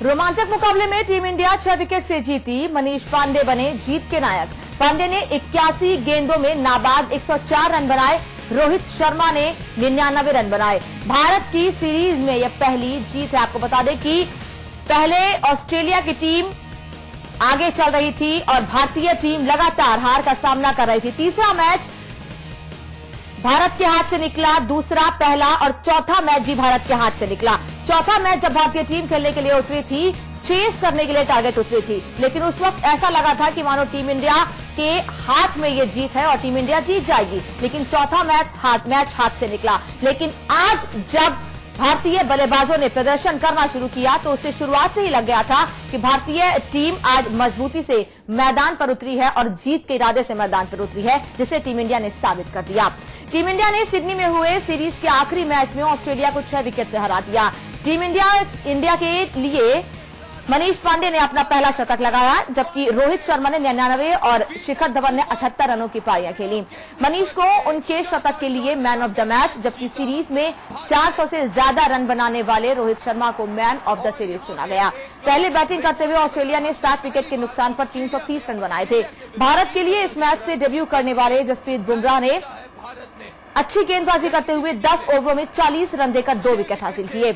रोमांचक मुकाबले में टीम इंडिया छह विकेट से जीती। मनीष पांडे बने जीत के नायक। पांडे ने इक्यासी गेंदों में नाबाद 104 रन बनाए। रोहित शर्मा ने निन्यानवे रन बनाए। भारत की सीरीज़ में यह पहली जीत है। आपको बता दें कि पहले ऑस्ट्रेलिया की टीम आगे चल रही थी और भारतीय टीम लगातार हार का सामना कर रही थी। तीसरा मैच भारत के हाथ से निकला दूसरा, पहला और चौथा मैच भी भारत के हाथ से निकला। चौथा मैच जब भारतीय टीम खेलने के लिए उतरी थी चेस करने के लिए टारगेट उतरी थी। लेकिन उस वक्त ऐसा लगा था कि मानो टीम इंडिया के हाथ में ये जीत है और टीम इंडिया जीत जाएगी। लेकिन चौथा मैच हाथ मैच हाथ से निकला। लेकिन आज जब भारतीय बल्लेबाजों ने प्रदर्शन करना शुरू किया तो उससे शुरुआत से ही लग गया था कि भारतीय टीम आज मजबूती से मैदान पर उतरी है और जीत के इरादे से मैदान पर उतरी है, जिसे टीम इंडिया ने साबित कर दिया। टीम इंडिया ने सिडनी में हुए सीरीज़ के आखिरी मैच में ऑस्ट्रेलिया को छह विकेट से हरा दिया। टीम इंडिया इंडिया के लिए मनीष पांडे ने अपना पहला शतक लगाया, जबकि रोहित शर्मा ने निन्यानवे और शिखर धवन ने अठहत्तर रनों की पारियाँ खेली। मनीष को उनके शतक के लिए मैन ऑफ़ द मैच जबकि सीरीज़ में 400 से ज़्यादा रन बनाने वाले रोहित शर्मा को मैन ऑफ़ द सीरीज़ चुना गया। पहले बैटिंग करते हुए ऑस्ट्रेलिया ने सात विकेट के नुकसान पर 330 रन बनाए थे। भारत के लिए इस मैच से डेब्यू करने वाले जसप्रीत बुमराह ने अच्छी गेंदबाजी करते हुए 10 ओवरों में 40 रन देकर दो विकेट हासिल किए।